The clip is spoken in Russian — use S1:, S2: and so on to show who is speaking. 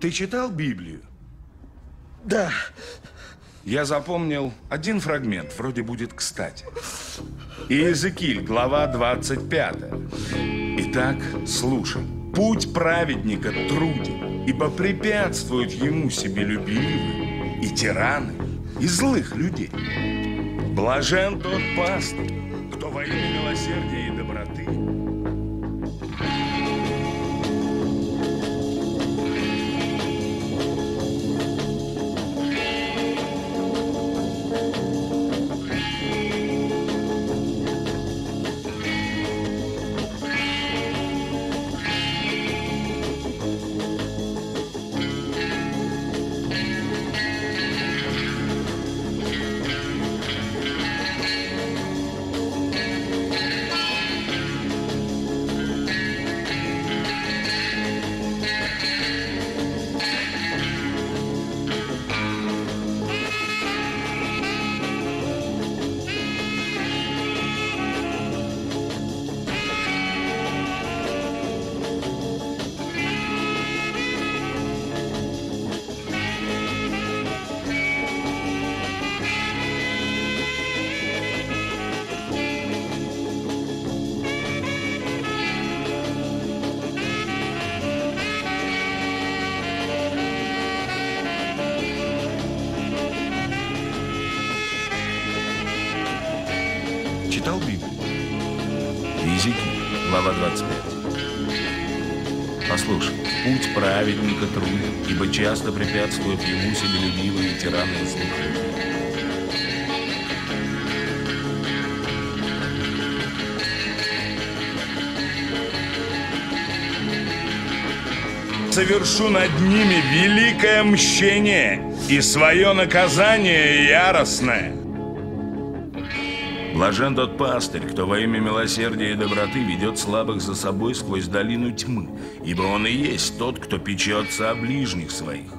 S1: Ты читал Библию?
S2: Да.
S1: Я запомнил один фрагмент, вроде будет кстати. Иезекииль, глава 25. Итак, слушай. Путь праведника труден, ибо препятствуют ему себелюбивые и тираны, и злых людей. Блажен тот пастырь, кто во имя милосердия и доброты Читал Библию?
S3: Иезекииль, глава 25. Послушай, путь праведника труден, ибо часто препятствуют ему себелюбивые тираны и злых людей.
S1: совершу над ними великое мщение и свое наказание яростное.
S3: Блажен тот пастырь, кто во имя милосердия и доброты ведет слабых за собой сквозь долину тьмы, ибо он и есть тот, кто печется о ближних своих.